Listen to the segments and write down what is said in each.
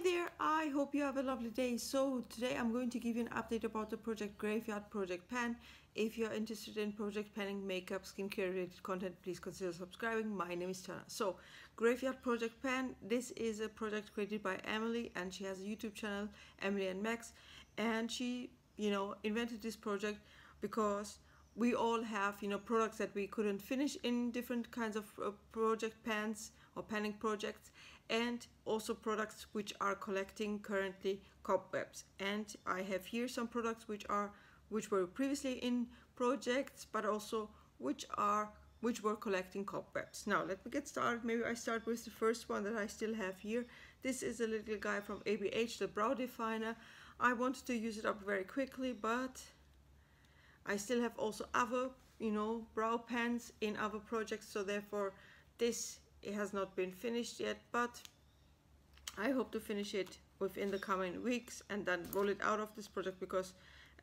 Hi there, I hope you have a lovely day. So today I'm going to give you an update about the project Graveyard Project Pan. If you're interested in project panning, makeup, skincare related content, please consider subscribing. My name is Tana. So Graveyard Project Pan, this is a project created by Emily and she has a YouTube channel, Emily and Max. And she, you know, invented this project because we all have, you know, products that we couldn't finish in different kinds of uh, project pans or panning projects and also products which are collecting currently cobwebs and I have here some products which are which were previously in projects but also which are which were collecting cobwebs. Now let me get started. Maybe I start with the first one that I still have here. This is a little guy from ABH, the brow definer. I wanted to use it up very quickly but I still have also other you know brow pens in other projects so therefore this it has not been finished yet but I hope to finish it within the coming weeks and then roll it out of this project because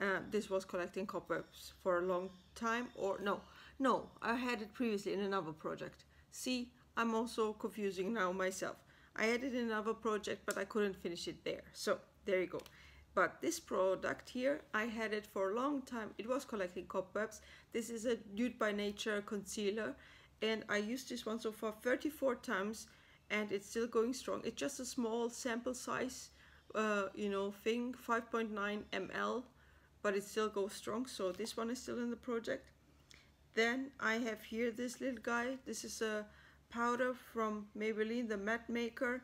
uh, this was collecting cobwebs for a long time or no no I had it previously in another project. See I'm also confusing now myself. I had it in another project but I couldn't finish it there. So there you go but this product here I had it for a long time. It was collecting cobwebs. This is a nude by nature concealer. And I used this one so far 34 times and it's still going strong. It's just a small sample size uh, you know thing 5.9 ml but it still goes strong. So this one is still in the project. Then I have here this little guy. This is a powder from Maybelline the matte maker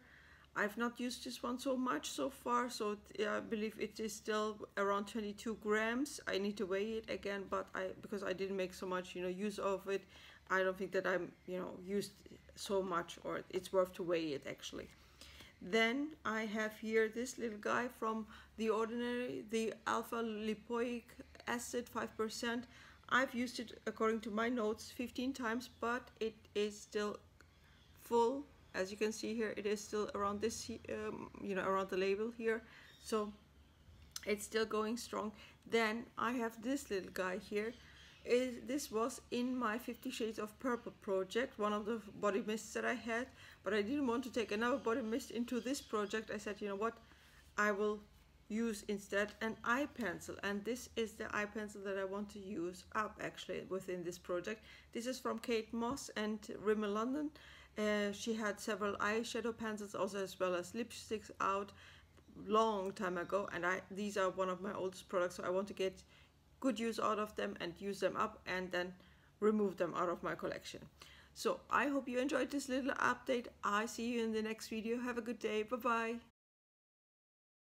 I've not used this one so much so far so I believe it is still around 22 grams I need to weigh it again but I because I didn't make so much you know use of it I don't think that I'm, you know, used so much or it's worth to weigh it actually. Then I have here this little guy from The Ordinary, the alpha lipoic acid 5%. I've used it according to my notes 15 times, but it is still full. As you can see here, it is still around this, um, you know, around the label here. So it's still going strong. Then I have this little guy here. Is this was in my 50 shades of purple project one of the body mists that I had. But I didn't want to take another body mist into this project. I said you know what? I will use instead an eye pencil. And this is the eye pencil that I want to use up actually within this project. This is from Kate Moss and Rimmel London uh, she had several eyeshadow pencils also as well as lipsticks out long time ago and I these are one of my oldest products so I want to get good use out of them and use them up and then remove them out of my collection. So I hope you enjoyed this little update. I see you in the next video. Have a good day. Bye bye.